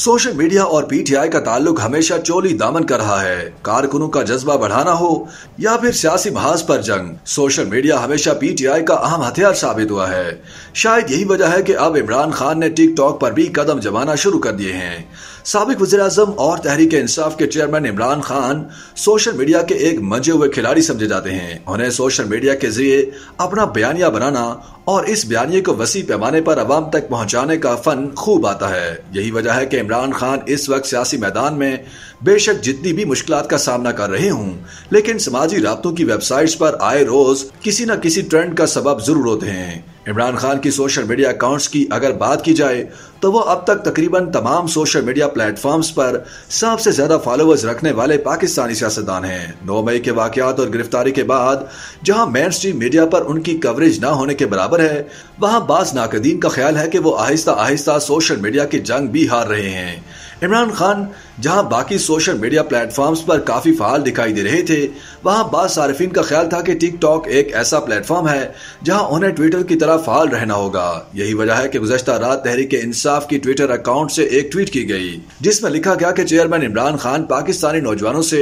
Social media और PTI का ताल्लुक हमेशा चोली दामन कर रहा है। कारकुनों का जज्बा बढ़ाना हो या फिर सियासी महाज पर जंग, सोशल मीडिया हमेशा पीटीआई का अहम हथियार साबित हुआ है। शायद यही वजह है कि अब इमरान खान ने टिकटॉक पर भी कदम जमाना शुरू कर दिए हैं। सबक वजी अजम और तहरीक इंसाफ के chairman Imran Khan social media के एक मंजे हुए खिलाड़ी समझे जाते हैं। उन्हें सोशल मीडिया के ज़रिए अपना बयानिया बनाना और इस बयानिए को वसी पैमाने पर आवाम तक पहुँचाने का फन खूब आता है। यही वजह है कि इमरान खान इस वक्त सियासी मैदान में बेशक जितनी भी मुश्किल का सामना कर रहे हूँ, लेकिन समाजी रबतों की वेबसाइट्स पर आए रोज किसी न किसी ट्रेंड का सबब ज़रूर होते हैं। इमरान खान की सोशल मीडिया अकाउंट्स की अगर बात की जाए तो वो अब तक तकरीबन तमाम सोशल मीडिया प्लेटफॉर्म्स पर सबसे ज़्यादा फॉलोअर्स रखने वाले पाकिस्तानी सियासतदान हैं। नौ मई के वाकयात और गिरफ्तारी के बाद जहाँ मेन स्ट्रीम मीडिया पर उनकी कवरेज न होने के बराबर है, वहाँ बाज नाकदीन का ख्याल है कि वो आहिस्ता आहिस्ता सोशल मीडिया की जंग भी हार रहे हैं। इमरान खान, जहाँ बाकी सोशल मीडिया प्लेटफॉर्म्स पर काफ़ी फाल दिखाई दे रहे थे, वहाँ बाद सार्फिन का ख्याल था कि टिकटॉक एक ऐसा प्लेटफॉर्म है जहाँ उन्हें ट्विटर की तरह फाल रहना होगा। यही वजह है कि गुजशत रात तहरीक इंसाफ की ट्विटर अकाउंट से एक ट्वीट की गई, जिसमें लिखा गया कि चेयरमैन इमरान खान पाकिस्तानी नौजवानों से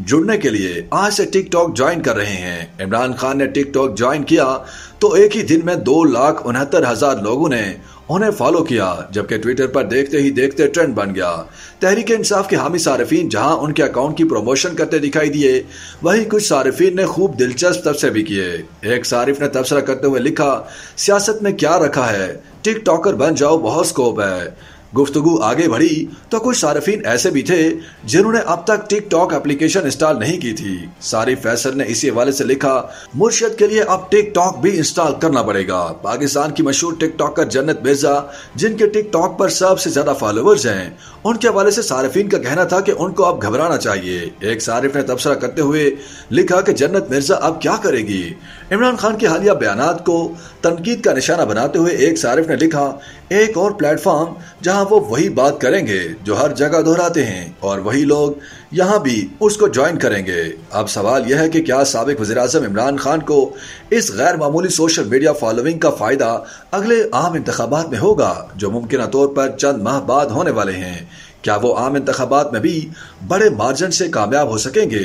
जुड़ने के लिए आज से टिकटॉक ज्वाइन कर रहे हैं। इमरान खान ने टिकटॉक ज्वाइन किया तो एक ही दिन में दो लाख उनहत्तर हज़ार लोगों ने उन्हें फॉलो किया, जबकि ट्विटर पर देखते ही देखते ट्रेंड बन गया। तहरीक इंसाफ के हामी सार्फिन जहाँ उनके अकाउंट की प्रमोशन करते दिखाई दिए, वहीं कुछ सार्फिन ने खूब दिलचस्प तबसरे भी किए। एक सारिफ ने तबसरा करते हुए लिखा, सियासत में क्या रखा है? टिक टॉकर बन जाओ बहुत स्कोप है। गुफ्तगु आगे बढ़ी तो कुछ सार्फिन ऐसे भी थे जिन्होंने अब तक टिक टॉक एप्लीकेशन इंस्टॉल नहीं की थी। सारिफ फैसल ने इसी हवाले से लिखा, मुर्शिद के लिए अब टिक टॉक भी इंस्टॉल करना पड़ेगा। पाकिस्तान की मशहूर टिक टॉकर जन्नत मिर्ज़ा, जिनके टिक टॉक पर सबसे ज़्यादा फॉलोअर्स हैं, उनके हवाले से सार्फिन का कहना था कि उनको अब घबराना चाहिए। एक सारिफ ने तबसरा करते हुए लिखा कि जन्नत मिर्ज़ा अब क्या करेगी? इमरान खान के हालिया बयान को तनकीद का निशाना बनाते हुए एक सारिफ ने लिखा एक और प्लेटफॉर्म जहाँ वो वही बात करेंगे जो हर जगह दोहराते हैं और वही लोग यहाँ भी उसको ज्वाइन करेंगे। अब सवाल यह है कि क्या सबक वजी अजम इमरान खान को इस गैर मामूली सोशल मीडिया फॉलोइंग का फ़ायदा अगले आम इंतबात में होगा, जो मुमकिन तौर पर चंद माह बाद होने वाले हैं? क्या वो आम इंतबात में भी बड़े मार्जिन से कामयाब हो सकेंगे?